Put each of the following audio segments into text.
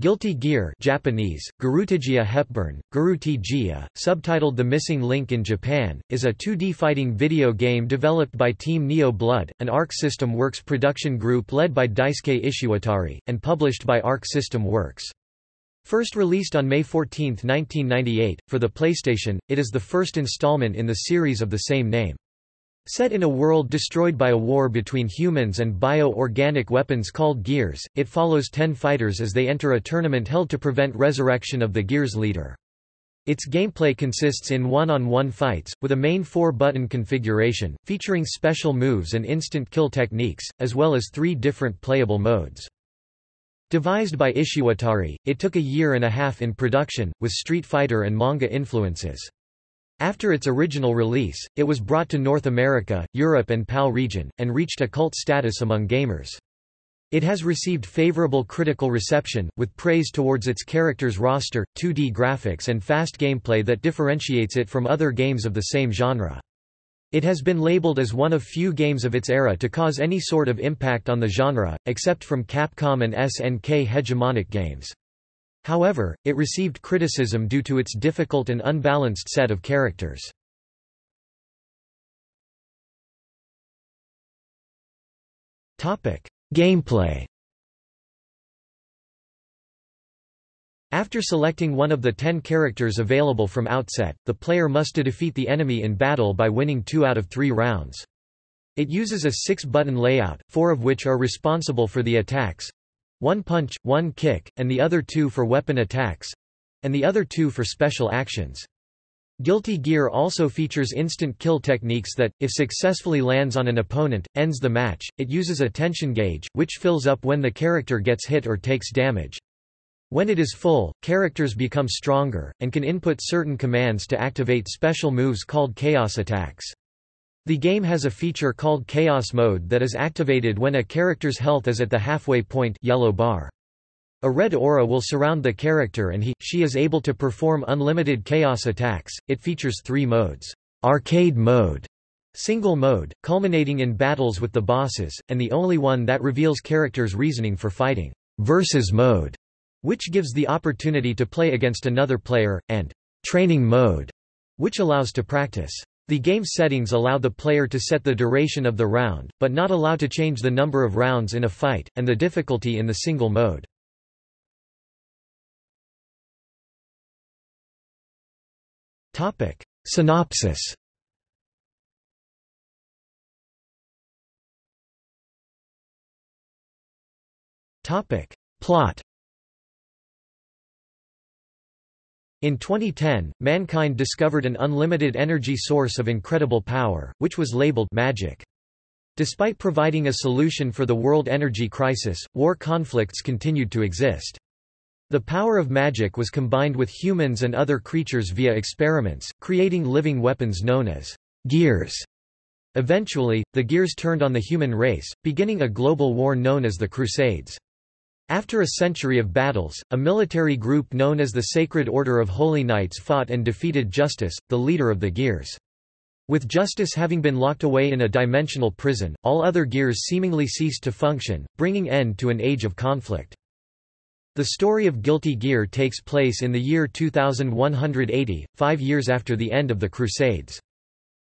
Guilty Gear Japanese, Garutigia Hepburn, Garutigia, subtitled The Missing Link in Japan, is a 2D fighting video game developed by Team Neo Blood, an Arc System Works production group led by Daisuke Ishiwatari, and published by Arc System Works. First released on May 14, 1998, for the PlayStation, it is the first installment in the series of the same name. Set in a world destroyed by a war between humans and bio-organic weapons called Gears, it follows ten fighters as they enter a tournament held to prevent resurrection of the Gears leader. Its gameplay consists in one-on-one -on -one fights, with a main four-button configuration, featuring special moves and instant kill techniques, as well as three different playable modes. Devised by Ishiwatari, it took a year and a half in production, with Street Fighter and manga influences. After its original release, it was brought to North America, Europe and PAL region, and reached a cult status among gamers. It has received favorable critical reception, with praise towards its characters roster, 2D graphics and fast gameplay that differentiates it from other games of the same genre. It has been labeled as one of few games of its era to cause any sort of impact on the genre, except from Capcom and SNK hegemonic games. However, it received criticism due to its difficult and unbalanced set of characters. Gameplay After selecting one of the ten characters available from outset, the player must defeat the enemy in battle by winning two out of three rounds. It uses a six-button layout, four of which are responsible for the attacks, one punch, one kick, and the other two for weapon attacks and the other two for special actions. Guilty Gear also features instant kill techniques that, if successfully lands on an opponent, ends the match. It uses a tension gauge, which fills up when the character gets hit or takes damage. When it is full, characters become stronger, and can input certain commands to activate special moves called chaos attacks. The game has a feature called Chaos Mode that is activated when a character's health is at the halfway point yellow bar. A red aura will surround the character and he, she is able to perform unlimited chaos attacks. It features three modes. Arcade mode, single mode, culminating in battles with the bosses, and the only one that reveals characters' reasoning for fighting. Versus mode, which gives the opportunity to play against another player, and training mode, which allows to practice. The game settings allow the player to set the duration of the round, but not allow to change the number of rounds in a fight, and the difficulty in the single mode. Synopsis. Plot In 2010, mankind discovered an unlimited energy source of incredible power, which was labeled magic. Despite providing a solution for the world energy crisis, war conflicts continued to exist. The power of magic was combined with humans and other creatures via experiments, creating living weapons known as gears. Eventually, the gears turned on the human race, beginning a global war known as the Crusades. After a century of battles, a military group known as the Sacred Order of Holy Knights fought and defeated Justice, the leader of the Gears. With Justice having been locked away in a dimensional prison, all other Gears seemingly ceased to function, bringing end to an age of conflict. The story of Guilty Gear takes place in the year 2180, five years after the end of the Crusades.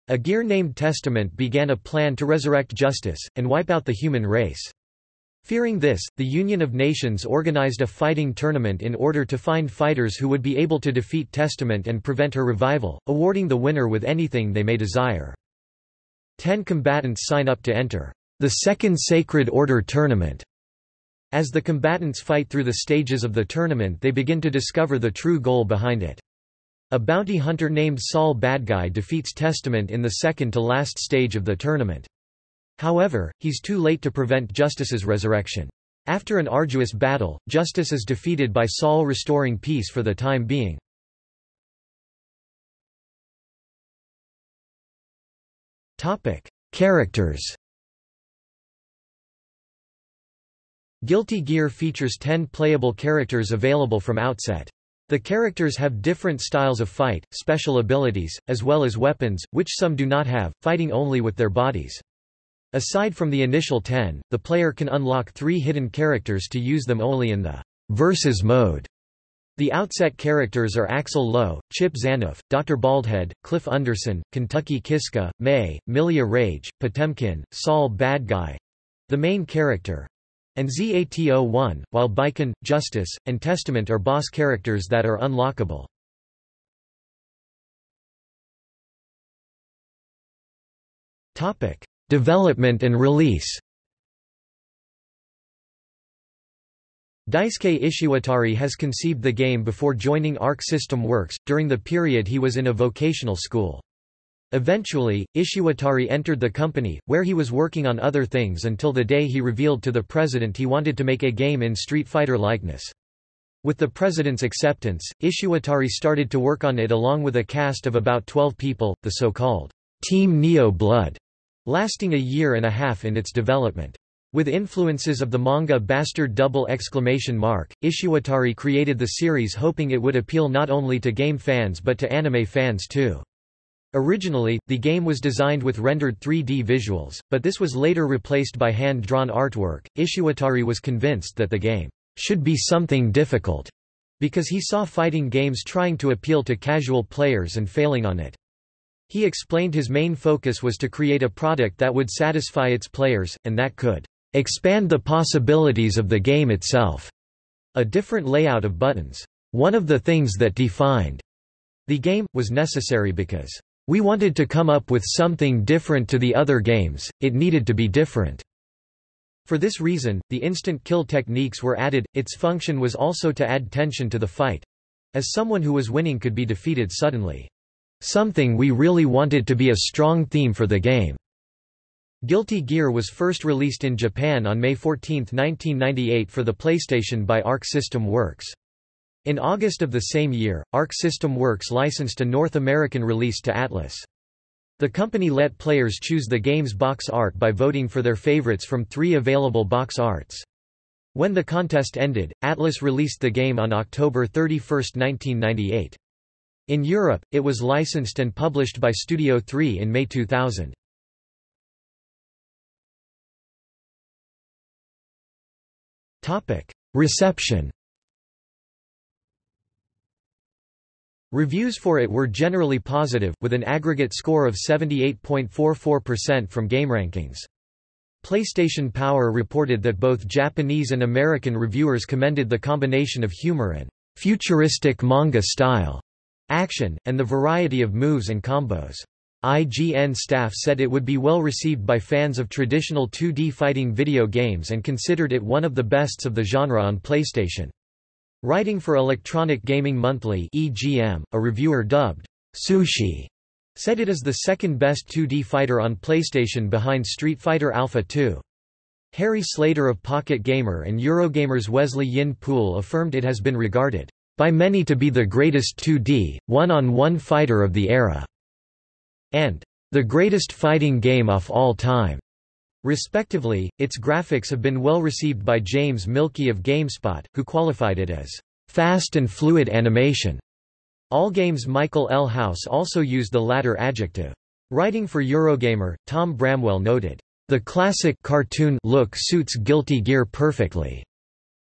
A gear named Testament began a plan to resurrect justice, and wipe out the human race. Fearing this, the Union of Nations organized a fighting tournament in order to find fighters who would be able to defeat Testament and prevent her revival, awarding the winner with anything they may desire. Ten combatants sign up to enter the Second Sacred Order Tournament. As the combatants fight through the stages of the tournament they begin to discover the true goal behind it. A bounty hunter named Sol Badguy defeats Testament in the second to last stage of the tournament. However, he's too late to prevent Justice's resurrection. After an arduous battle, Justice is defeated by Sol restoring peace for the time being. Characters Guilty Gear features 10 playable characters available from outset. The characters have different styles of fight, special abilities, as well as weapons, which some do not have, fighting only with their bodies. Aside from the initial ten, the player can unlock three hidden characters to use them only in the versus mode. The outset characters are Axl Low, Chipp Zanuff, Dr. Baldhead, Kliff Undersn, Kentucky Kiske, May, Millia Rage, Potemkin, Sol Bad Guy the main character and ZATO1, while Baiken, Justice, and Testament are boss characters that are unlockable. Development and release Daisuke Ishiwatari has conceived the game before joining Arc System Works, during the period he was in a vocational school. Eventually, Ishiwatari entered the company, where he was working on other things until the day he revealed to the president he wanted to make a game in Street Fighter likeness. With the president's acceptance, Ishiwatari started to work on it along with a cast of about 12 people, the so-called Team Neo Blood, lasting a year and a half in its development. With influences of the manga Bastard double exclamation mark, Ishiwatari created the series hoping it would appeal not only to game fans but to anime fans too. Originally, the game was designed with rendered 3D visuals, but this was later replaced by hand-drawn artwork. Ishiwatari was convinced that the game should be something difficult, because he saw fighting games trying to appeal to casual players and failing on it. He explained his main focus was to create a product that would satisfy its players, and that could expand the possibilities of the game itself. A different layout of buttons. One of the things that defined the game, was necessary because we wanted to come up with something different to the other games, it needed to be different. For this reason, the instant kill techniques were added, its function was also to add tension to the fight. As someone who was winning could be defeated suddenly. Something we really wanted to be a strong theme for the game. Guilty Gear was first released in Japan on May 14, 1998 for the PlayStation by Arc System Works. In August of the same year, Arc System Works licensed a North American release to Atlus. The company let players choose the game's box art by voting for their favorites from three available box arts. When the contest ended, Atlus released the game on October 31, 1998. In Europe, it was licensed and published by Studio 3 in May 2000. Reception Reviews for it were generally positive, with an aggregate score of 78.44% from GameRankings. PlayStation Power reported that both Japanese and American reviewers commended the combination of humor and futuristic manga style action, and the variety of moves and combos. IGN staff said it would be well received by fans of traditional 2D fighting video games and considered it one of the bests of the genre on PlayStation. Writing for Electronic Gaming Monthly (EGM), a reviewer dubbed Sushi said it is the second best 2D fighter on PlayStation behind Street Fighter Alpha 2. Harry Slater of Pocket Gamer and Eurogamer's Wesley Yin Poole affirmed it has been regarded by many to be the greatest 2D, one-on-one -on -one fighter of the era and the greatest fighting game of all time. Respectively, its graphics have been well received by James Mielke of GameSpot, who qualified it as fast and fluid animation. AllGame's Michael L. House also used the latter adjective. Writing for Eurogamer, Tom Bramwell noted, "...the classic cartoon look suits Guilty Gear perfectly,"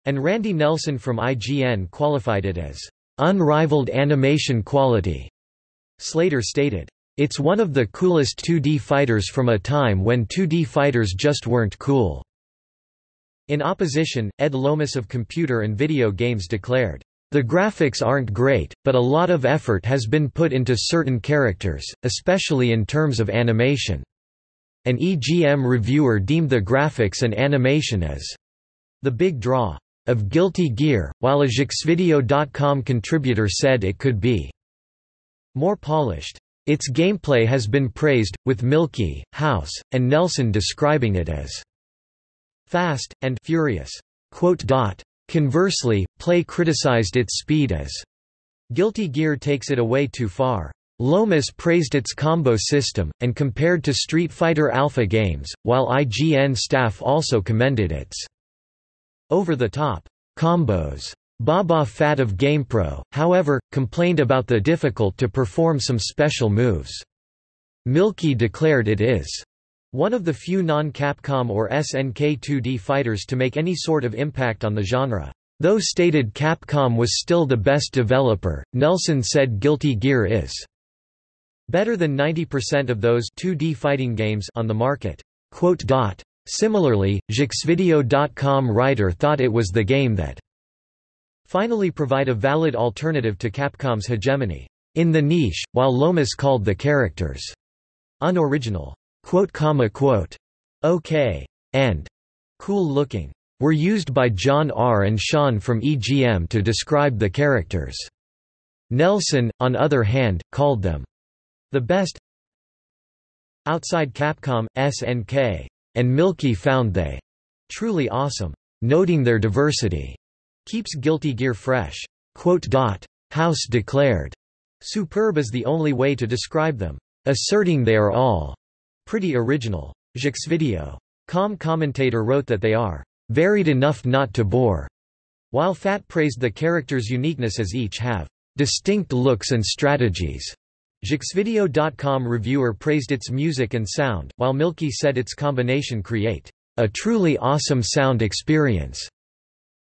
and Randy Nelson from IGN qualified it as unrivaled animation quality. Slater stated, it's one of the coolest 2D fighters from a time when 2D fighters just weren't cool. In opposition, Ed Lomas of Computer and Video Games declared, the graphics aren't great, but a lot of effort has been put into certain characters, especially in terms of animation. An EGM reviewer deemed the graphics and animation as the big draw of Guilty Gear, while a Jeuxvideo.com contributor said it could be more polished. Its gameplay has been praised, with Mielke, House, and Nelson describing it as fast, and furious. Conversely, Play criticized its speed as Guilty Gear takes it away too far. Lomas praised its combo system, and compared to Street Fighter Alpha games, while IGN staff also commended its over-the-top combos. Boba Fatt of GamePro, however, complained about the difficult to perform some special moves. Mielke declared it is one of the few non-Capcom or SNK 2D fighters to make any sort of impact on the genre. Though stated Capcom was still the best developer, Nelson said Guilty Gear is better than 90% of those 2D fighting games on the market. Similarly, Jeuxvideo.com writer thought it was the game that finally provide a valid alternative to Capcom's hegemony in the niche, while Lomas called the characters unoriginal, quote, comma, quote, okay, and cool looking, were used by John R. and Sean from EGM to describe the characters. Nelson, on other hand, called them the best outside Capcom, SNK, and Mielke found they truly awesome, noting their diversity keeps Guilty Gear fresh. House declared, Superb is the only way to describe them, asserting they are all pretty original. Jeuxvideo. Com commentator wrote that they are varied enough not to bore, while Fatt praised the characters' uniqueness as each have distinct looks and strategies. Jeuxvideo.com reviewer praised its music and sound, while Mielke said its combination create a truly awesome sound experience.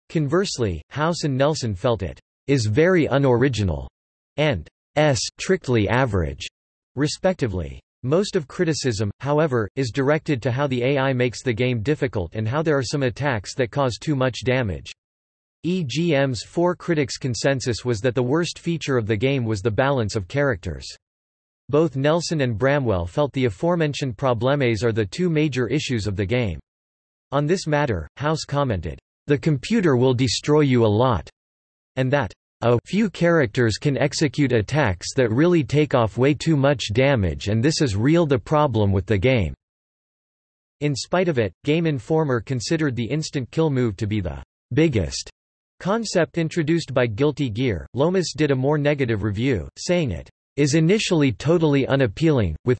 Conversely, House and Nelson felt it is very unoriginal and s strictly average, respectively. Most of criticism, however, is directed to how the AI makes the game difficult and how there are some attacks that cause too much damage. EGM's four critics' consensus was that the worst feature of the game was the balance of characters. Both Nelson and Bramwell felt the aforementioned problemes are the two major issues of the game. On this matter, House commented, the computer will destroy you a lot. And that, a few characters can execute attacks that really take off way too much damage and this is real the problem with the game. In spite of it, Game Informer considered the instant kill move to be the biggest concept introduced by Guilty Gear. Lomas did a more negative review, saying it is initially totally unappealing, with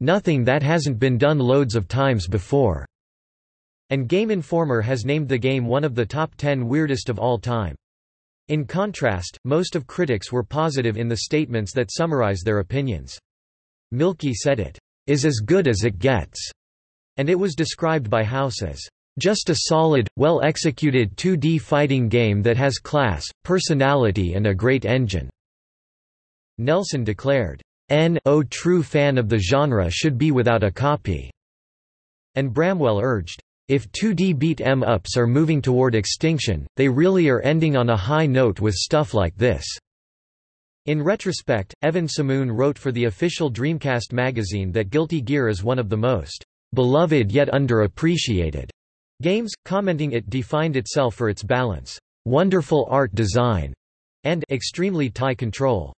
nothing that hasn't been done loads of times before. And Game Informer has named the game one of the top 10 weirdest of all time. In contrast, most of critics were positive in the statements that summarize their opinions. Mielke said it is as good as it gets, and it was described by House as just a solid, well-executed 2D fighting game that has class, personality and a great engine." Nelson declared, "N.O. true fan of the genre should be without a copy." And Bramwell urged, if 2D beat em ups are moving toward extinction, they really are ending on a high note with stuff like this. In retrospect, Evan Samoon wrote for the official Dreamcast magazine that Guilty Gear is one of the most beloved yet underappreciated games, commenting it defined itself for its balance, wonderful art design, and extremely tight control.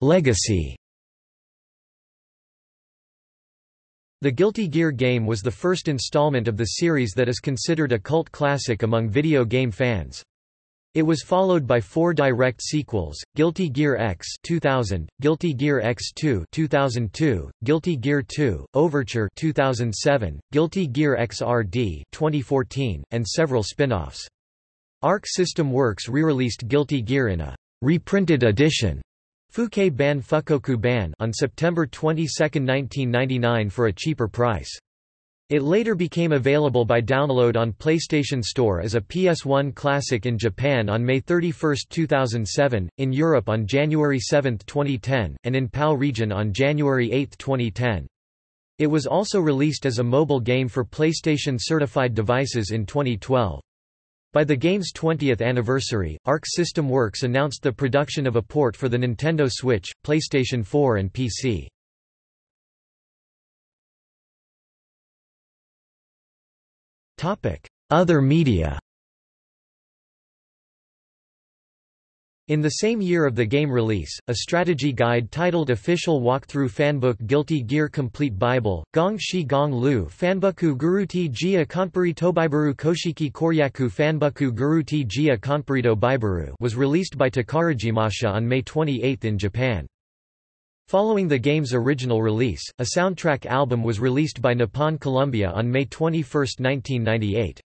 Legacy The Guilty Gear game was the first installment of the series that is considered a cult classic among video game fans. It was followed by four direct sequels: Guilty Gear X 2000, Guilty Gear X2 2002, Guilty Gear 2: Overture 2007, Guilty Gear XRD 2014, and several spin-offs. Arc System Works re-released Guilty Gear in a reprinted edition Fukai Ban Fukoku Ban on September 22, 1999 for a cheaper price. It later became available by download on PlayStation Store as a PS1 Classic in Japan on May 31, 2007, in Europe on January 7, 2010, and in PAL region on January 8, 2010. It was also released as a mobile game for PlayStation-certified devices in 2012. By the game's 20th anniversary, Arc System Works announced the production of a port for the Nintendo Switch, PlayStation 4 and PC. Other media In the same year of the game release, a strategy guide titled Official Walkthrough Fanbook Guilty Gear Complete Bible, Gong Shi Gong Lu Fanbuku Guruti Jia Konpuri Tobaibaru Koshiki Koryaku Fanbuku Guruti Jia Konpurito Baibaru was released by Takarajimasha on May 28 in Japan. Following the game's original release, a soundtrack album was released by Nippon Columbia on May 21, 1998.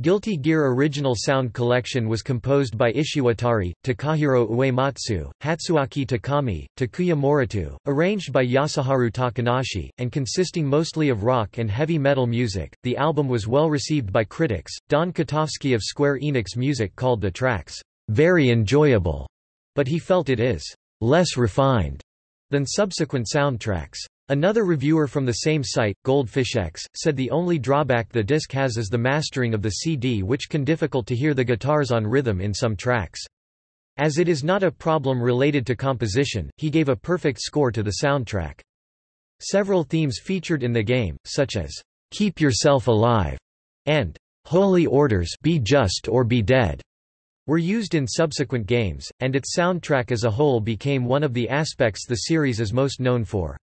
Guilty Gear Original Sound Collection was composed by Ishiwatari, Takahiro Uematsu, Hatsuaki Takami, Takuya Moritu, arranged by Yasuharu Takanashi, and consisting mostly of rock and heavy metal music. The album was well received by critics. Don Kotowski of Square Enix Music called the tracks very enjoyable, but he felt it is less refined than subsequent soundtracks. Another reviewer from the same site, GoldfishX, said the only drawback the disc has is the mastering of the CD which can be difficult to hear the guitars on rhythm in some tracks. As it is not a problem related to composition, he gave a perfect score to the soundtrack. Several themes featured in the game, such as, "'Keep Yourself Alive' and "'Holy Orders be just or be dead' were used in subsequent games, and its soundtrack as a whole became one of the aspects the series is most known for.